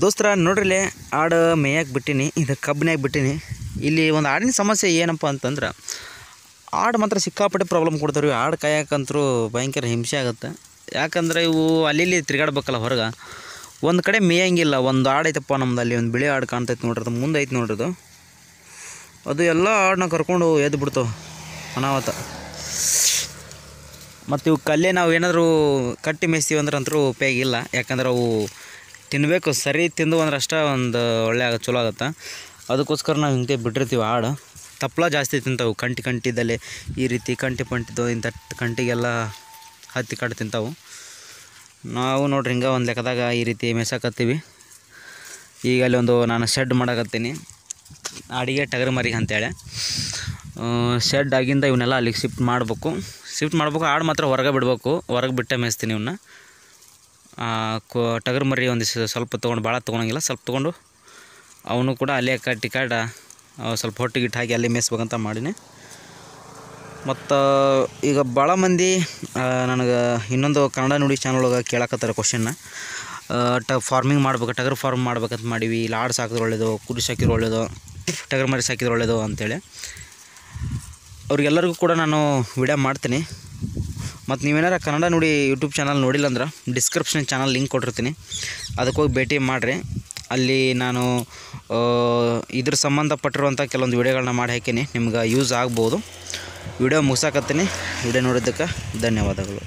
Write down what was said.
ದೋಸ್ತರ, ನೋಡ್ರಿಲೆ, ಆಡು ಮೇಯಕ್ಕೆ ಬಿಟ್ಟಿನಿ, ಇದು ಕಬ್ಬಿನಾಗ ಬಿಟ್ಟಿನಿ. ಇಲ್ಲಿ ಒಂದು ಆಡಿನ ಸಮಸ್ಯೆ ಏನಪ್ಪ ಅಂತಂದ್ರೆ, ಆಡು ಮಾತ್ರ ಸಿಕ್ಕಾಪಟ್ಟೆ ಪ್ರಾಬ್ಲಮ್ ಕೊಡ್ತಾರೆ ರೀ ಆಡು ಕಾಯಕ್ಕಂತರೂ ಭಯಂಕರ ಹಿಂಸೆ ಆಗುತ್ತೆ. ಯಾಕಂದರೆ ಇವು ಅಲ್ಲಿ ತಿರುಗಾಡ್ಬೇಕಲ್ಲ ಹೊರಗೆ. ಒಂದು ಕಡೆ ಮೇಯಂಗಿಲ್ಲ, ಒಂದು ಆಡು ಐತಪ್ಪ ನಮ್ದು ಅಲ್ಲಿ, ಒಂದು ಬಿಳಿ ಆಡು ಕಾಣ್ತೈತೆ ನೋಡ್ರಿ ಮುಂದೆ ಐತೆ ನೋಡ್ರಿ ಅದು. ಎಲ್ಲ ಆಡನ್ನ ಕರ್ಕೊಂಡು ಎದ್ದು ಅನಾವತ ಮತ್ತು ಇವು ಕಲ್ಲೇ ನಾವು ಏನಾದರೂ ಕಟ್ಟಿ ಮೇಯಿಸ್ತೀವಿ ಅಂದ್ರೆ ಅಂತೂ ಉಪಯೋಗ ಇಲ್ಲ. ಯಾಕಂದ್ರೆ ಅವು ತಿನ್ನಬೇಕು ಸರಿ ತಿಂದು ಅಂದ್ರೆ ಅಷ್ಟೇ ಒಂದು ಒಳ್ಳೆ ಆಗ ಚಲೋ ಆಗುತ್ತೆ. ಅದಕ್ಕೋಸ್ಕರ ನಾವು ಹಿಂಗೆ ಬಿಟ್ಟಿರ್ತೀವಿ ಆಡು. ತಪ್ಪಲ ಜಾಸ್ತಿ ತಿಂತಾವೆ, ಕಂಟಿ ಕಂಟಿದಲ್ಲಿ ಈ ರೀತಿ ಕಂಟಿ ಪಂಟಿದ್ದು, ಇಂಥ ಕಂಟಿಗೆಲ್ಲ ಹತ್ತಿ ಕಾಡು ತಿಂತಾವು. ನಾವು ನೋಡ್ರಿ ಹಿಂಗೆ ಒಂದು ಲೆಕ್ಕದಾಗ ಈ ರೀತಿ ಮೇಯ್ಸಕತ್ತೀವಿ. ಈಗ ಅಲ್ಲಿ ಒಂದು ನಾನು ಶೆಡ್ ಮಾಡಕತ್ತೀನಿ. ಅಡಿಗೆ ಟಗರು ಮರಿಗೆ ಅಂತೇಳಿ ಶೆಡ್ ಆಗಿಂದ ಇವನ್ನೆಲ್ಲ ಅಲ್ಲಿಗೆ ಶಿಫ್ಟ್ ಮಾಡಬೇಕು. ಶಿಫ್ಟ್ ಮಾಡ್ಬೇಕು, ಆಡು ಮಾತ್ರ ಹೊರಗೆ ಬಿಡಬೇಕು. ಹೊರಗೆ ಬಿಟ್ಟೆ ಮೇಯಿಸ್ತೀನಿ ಇವನ್ನ. ಕೊ, ಟಗರ್ ಮರಿ ಒಂದಿಷ್ಟು ಸ್ವಲ್ಪ ತೊಗೊಂಡು ಭಾಳ ತೊಗೊಳಂಗಿಲ್ಲ, ಸ್ವಲ್ಪ ತೊಗೊಂಡು ಅವನು ಕೂಡ ಅಲ್ಲೇ ಕಟ್ಟಿ ಕಾಡ ಸ್ವಲ್ಪ ಹೊಟ್ಟೆ ಗಿಟ್ಟು ಹಾಕಿ ಅಲ್ಲಿ ಮೇಯಿಸ್ಬೇಕಂತ ಮಾಡೀನಿ. ಮತ್ತು, ಈಗ ಭಾಳ ಮಂದಿ ನನಗೆ ಇನ್ನೊಂದು ಕನ್ನಡ ನುಡಿ ಚಾನಲ್ ಒಳಗೆ ಕೇಳಕತ್ತಾರೆ ಕ್ವಶನ್ನ ಟ ಫಾರ್ಮಿಂಗ್ ಮಾಡ್ಬೇಕು, ಟಗರ್ ಫಾರ್ಮ್ ಮಾಡ್ಬೇಕಂತ ಮಾಡೀವಿ ಇಲ್ಲ ಆಡು ಸಾಕಿದ್ರೆ ಒಳ್ಳೇದು, ಕುರಿ ಸಾಕಿದ್ರೆ ಒಳ್ಳೇದು, ಟಗರ್ ಮರಿ ಸಾಕಿದ್ರೆ ಒಳ್ಳೇದು ಅಂತೇಳಿ. ಅವ್ರಿಗೆಲ್ಲರಿಗೂ ಕೂಡ ನಾನು ವಿಡಿಯೋ ಮಾಡ್ತೀನಿ. ಮತ್ತು ನೀವೇನಾರ ಕನ್ನಡ ನೋಡಿ ಯೂಟ್ಯೂಬ್ ಚಾನಲ್ ನೋಡಿಲ್ಲ ಅಂದ್ರೆ ಡಿಸ್ಕ್ರಿಪ್ಷನ್ ಚಾನಲ್ ಲಿಂಕ್ ಕೊಟ್ಟಿರ್ತೀನಿ. ಅದಕ್ಕೆ ಹೋಗಿ ಭೇಟಿ ಮಾಡಿರಿ. ಅಲ್ಲಿ ನಾನು ಇದ್ರ ಸಂಬಂಧಪಟ್ಟಿರುವಂಥ ಕೆಲವೊಂದು ವಿಡಿಯೋಗಳನ್ನ ಮಾಡಿ ಹಾಕೀನಿ. ನಿಮ್ಗೆ ಯೂಸ್ ಆಗ್ಬೋದು. ವಿಡಿಯೋ ಮುಗಿಸಾಕತ್ತೀನಿ. ವಿಡಿಯೋ ನೋಡಿದ್ದಕ್ಕೆ ಧನ್ಯವಾದಗಳು.